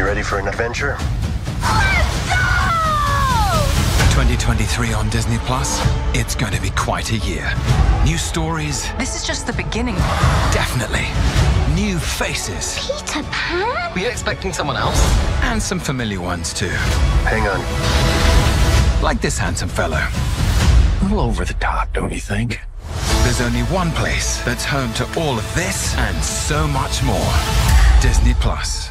You ready for an adventure? 2023 on Disney Plus. It's going to be quite a year. New stories, This is just the beginning. definitely. New faces, Peter Pan? Were you expecting someone else? and some familiar ones too. Hang on. Like this handsome fellow. A little over the top, don't you think? There's only one place that's home to all of this and so much more Disney Plus.